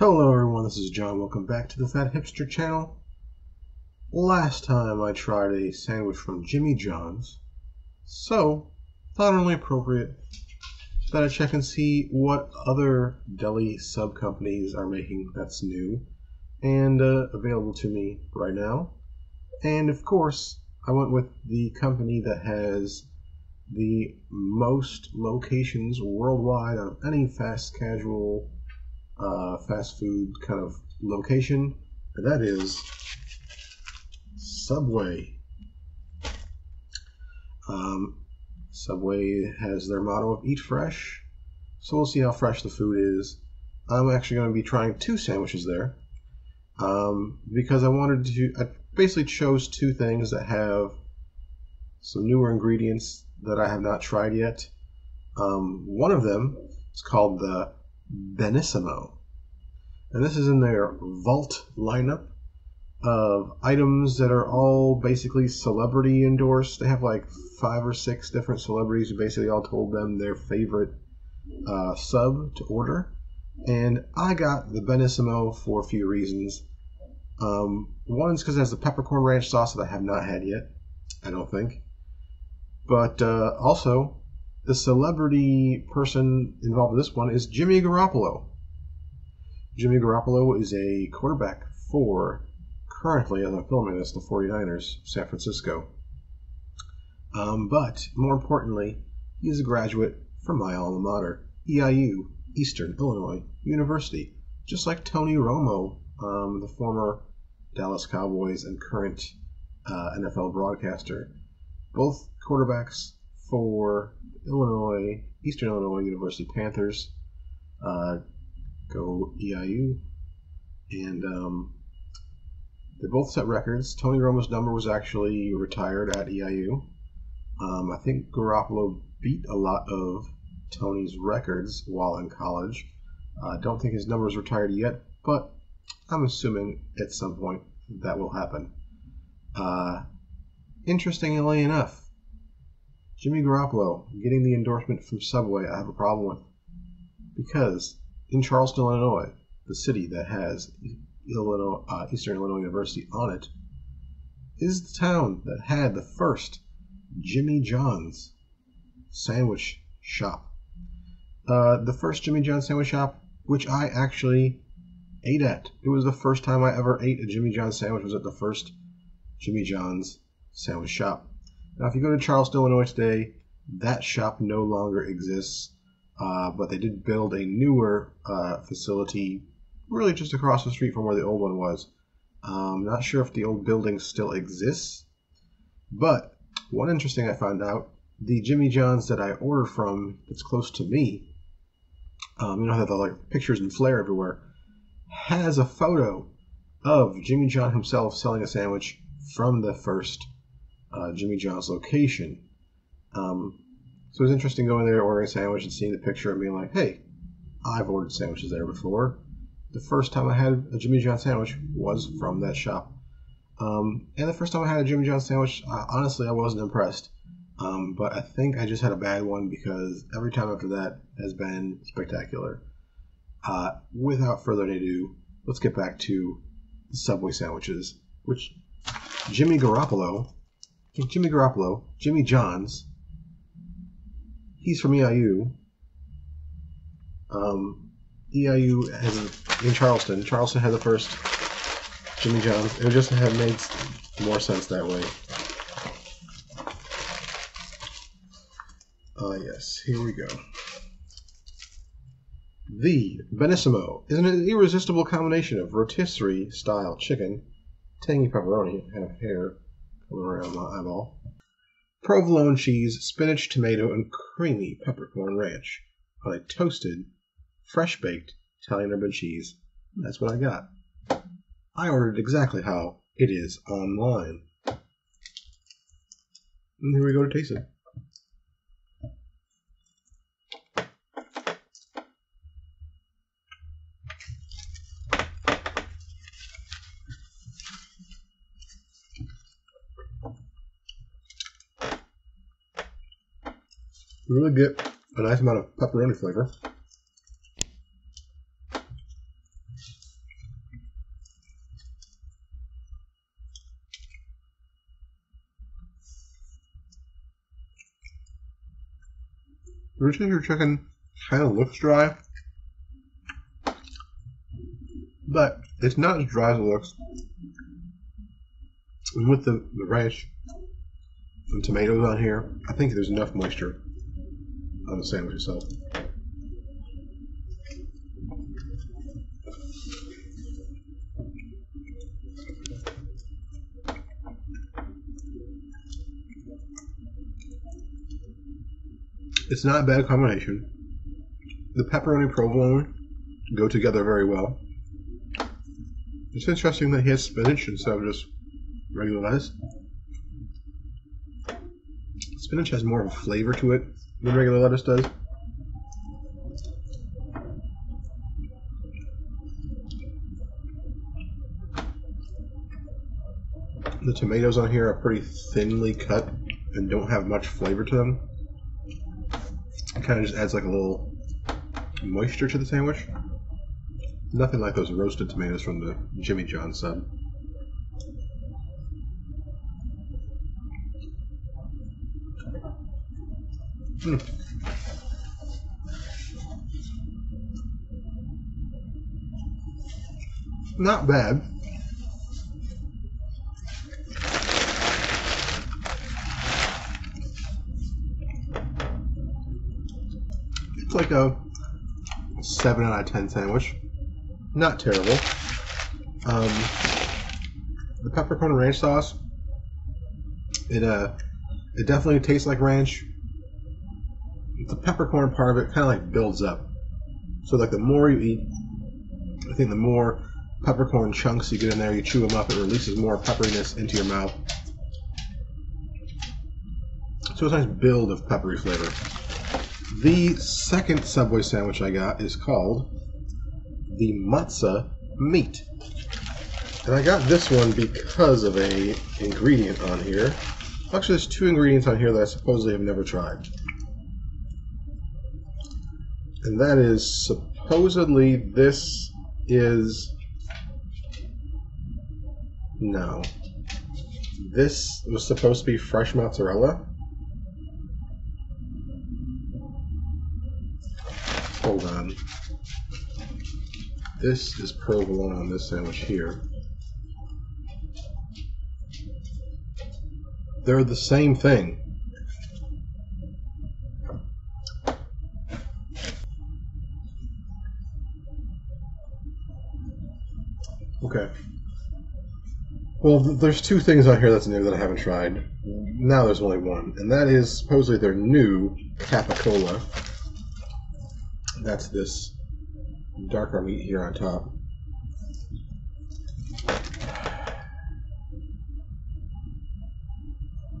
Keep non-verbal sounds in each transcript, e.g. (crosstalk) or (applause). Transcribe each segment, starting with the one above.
Hello everyone, this is John. Welcome back to the Fat Hipster channel. Last time I tried a sandwich from Jimmy John's, so thought only appropriate that I check and see what other deli sub companies are making that's new and uh, available to me right now. And of course, I went with the company that has the most locations worldwide of any fast casual uh, fast food kind of location, and that is Subway. Um, Subway has their motto of eat fresh, so we'll see how fresh the food is. I'm actually going to be trying two sandwiches there um, because I wanted to. I basically chose two things that have some newer ingredients that I have not tried yet. Um, one of them is called the Benissimo. And this is in their vault lineup of items that are all basically celebrity endorsed. They have like five or six different celebrities who basically all told them their favorite uh, sub to order. And I got the Benissimo for a few reasons. Um, one is because it has the peppercorn ranch sauce that I have not had yet, I don't think. But uh, also, the celebrity person involved in this one is Jimmy Garoppolo. Jimmy Garoppolo is a quarterback for, currently, as I'm filming this, the 49ers, San Francisco. Um, but more importantly, he is a graduate from my alma mater, EIU, Eastern Illinois University, just like Tony Romo, um, the former Dallas Cowboys and current uh, NFL broadcaster. Both quarterbacks for Illinois, Eastern Illinois University Panthers. Uh, go EIU. And um, they both set records. Tony Romo's number was actually retired at EIU. Um, I think Garoppolo beat a lot of Tony's records while in college. I uh, don't think his number is retired yet, but I'm assuming at some point that will happen. Uh, interestingly enough, Jimmy Garoppolo getting the endorsement from Subway, I have a problem with. Because in Charleston, Illinois, the city that has Illinois, uh, Eastern Illinois University on it, is the town that had the first Jimmy John's sandwich shop. Uh, the first Jimmy John's sandwich shop, which I actually ate at. It was the first time I ever ate a Jimmy John's sandwich. Was at the first Jimmy John's sandwich shop. Now, if you go to Charleston, Illinois today, that shop no longer exists. Uh, but they did build a newer uh, facility really just across the street from where the old one was. Um, not sure if the old building still exists, but one interesting I found out the Jimmy John's that I order from that's close to me, um, you know how they like pictures and flair everywhere, has a photo of Jimmy John himself selling a sandwich from the first uh, Jimmy John's location. Um, so it was interesting going there, ordering a sandwich, and seeing the picture and being like, hey, I've ordered sandwiches there before. The first time I had a Jimmy John sandwich was from that shop. Um, and the first time I had a Jimmy John sandwich, honestly, I wasn't impressed. Um, but I think I just had a bad one because every time after that has been spectacular. Uh, without further ado, let's get back to the Subway sandwiches, which Jimmy Garoppolo, Jimmy Garoppolo, Jimmy John's, he's from EIU. Um, EIU has a, in Charleston. Charleston had the first Jimmy John's. It would just have made more sense that way. Ah, uh, yes. Here we go. The Benissimo is an irresistible combination of rotisserie style chicken, tangy pepperoni, and hair around my eyeball, provolone cheese, spinach, tomato, and creamy peppercorn ranch on a toasted, fresh baked Italian herb and cheese. That's what I got. I ordered exactly how it is online. And here we go to taste it. really get a nice amount of pepperoni flavor. Rotisserie chicken kind of looks dry, but it's not as dry as it looks. With the, the ranch and tomatoes on here, I think there's enough moisture on the sandwich itself. It's not a bad combination. The pepperoni provolone go together very well. It's interesting that he has spinach instead of just regular lettuce. Spinach has more of a flavor to it than regular lettuce does. The tomatoes on here are pretty thinly cut and don't have much flavor to them. It kind of just adds like a little moisture to the sandwich. Nothing like those roasted tomatoes from the Jimmy John sub. Um, Not bad. It's like a 7 out of 10 sandwich. Not terrible. Um, the peppercorn ranch sauce, it uh, it definitely tastes like ranch. The peppercorn part of it kind of like builds up. So like the more you eat, I think the more peppercorn chunks you get in there, you chew them up, it releases more pepperiness into your mouth. So it's a nice build of peppery flavor. The second Subway sandwich I got is called the Mozza meat. And I got this one because of a ingredient on here. Actually, there's two ingredients on here that I supposedly have never tried. And that is supposedly this is no. This was supposed to be fresh mozzarella. Hold on. This is provolone on this sandwich here. They're the same thing. Okay. Well, there's two things on here that's new that I haven't tried. Now there's only one, and that is supposedly their new capicola. That's this darker meat here on top.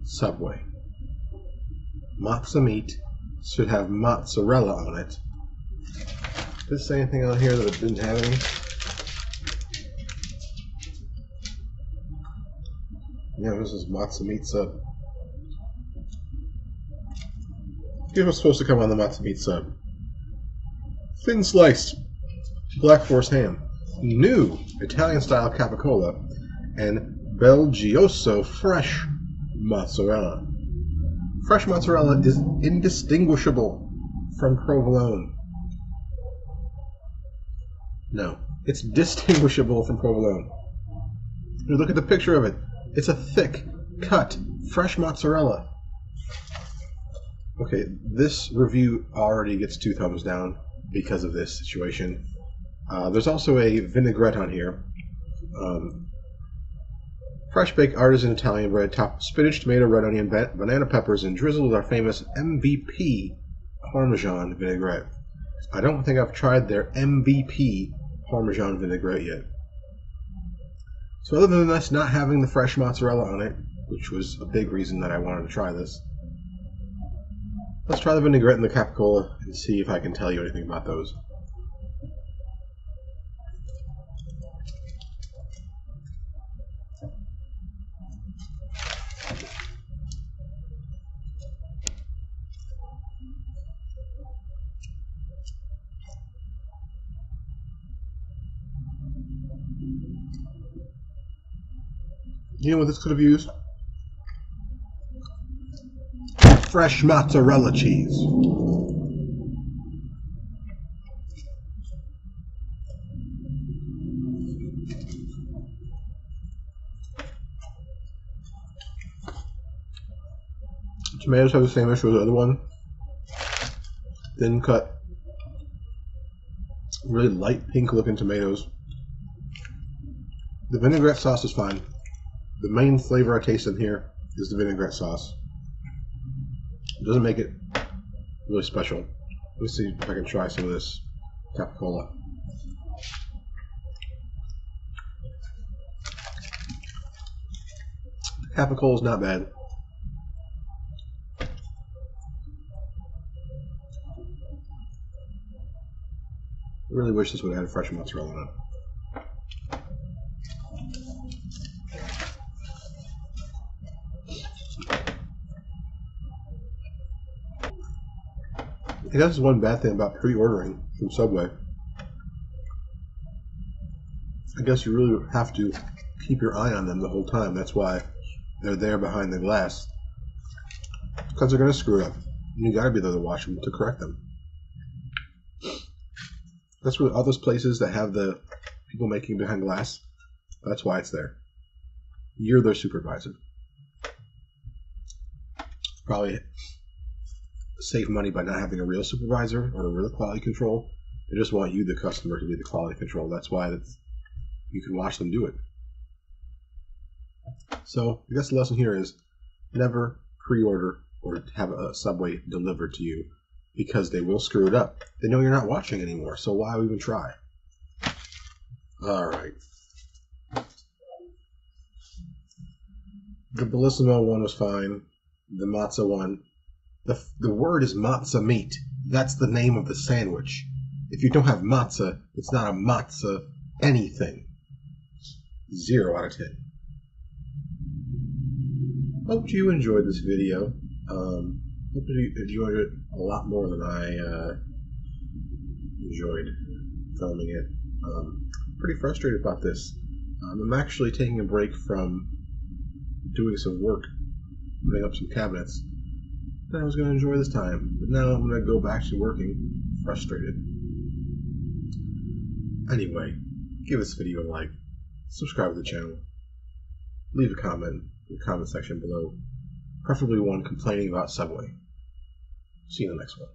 Subway. Mozza meat should have mozzarella on it. Did this say anything on here that it didn't have any? Yeah, this is Mozza meat sub. Here's what's supposed to come on the Mozza meat sub. Thin sliced Black Forest ham, new Italian style capicola, and BelGioioso fresh mozzarella. Fresh mozzarella is indistinguishable from provolone. No, it's (laughs) distinguishable from provolone. You look at the picture of it. It's a thick, cut, fresh mozzarella. Okay, this review already gets two thumbs down because of this situation. Uh, there's also a vinaigrette on here. Um, fresh baked artisan Italian bread topped with spinach, tomato, red onion, banana peppers, and drizzled with our famous MVP Parmesan vinaigrette. I don't think I've tried their MVP Parmesan vinaigrette yet. So other than this not having the fresh mozzarella on it, which was a big reason that I wanted to try this, let's try the vinaigrette and the capicola and see if I can tell you anything about those. You know what this could have used? Fresh mozzarella cheese. Tomatoes have the same issue as the other one. Thin cut. Really light pink looking tomatoes. The vinaigrette sauce is fine. The main flavor I taste in here is the vinaigrette sauce. It doesn't make it really special. Let's see if I can try some of this capicola. Capicola is not bad. I really wish this would have had fresh mozzarella on it. I guess one bad thing about pre-ordering from Subway. I guess you really have to keep your eye on them the whole time. That's why they're there behind the glass. Because they're going to screw up. And you got to be there to watch them to correct them. That's what all those places that have the people making behind glass. That's why it's there. You're their supervisor. Probably save money by not having a real supervisor or a real quality control. They just want you, the customer, to be the quality control. That's why that's, you can watch them do it. So I guess the lesson here is never pre-order or have a Subway delivered to you because they will screw it up. They know you're not watching anymore, so why even try? All right. The Benissimo one was fine. The Mozza one. The, the word is Mozza meat. That's the name of the sandwich. If you don't have mozza, it's not a mozza anything. Zero out of ten. Hope you enjoyed this video. Um, hope you enjoyed it a lot more than I uh, enjoyed filming it. Um, pretty frustrated about this. Um, I'm actually taking a break from doing some work, putting up some cabinets. I was going to enjoy this time, but now I'm going to go back to working frustrated. Anyway, give this video a like, subscribe to the channel, leave a comment in the comment section below, preferably one complaining about Subway. See you in the next one.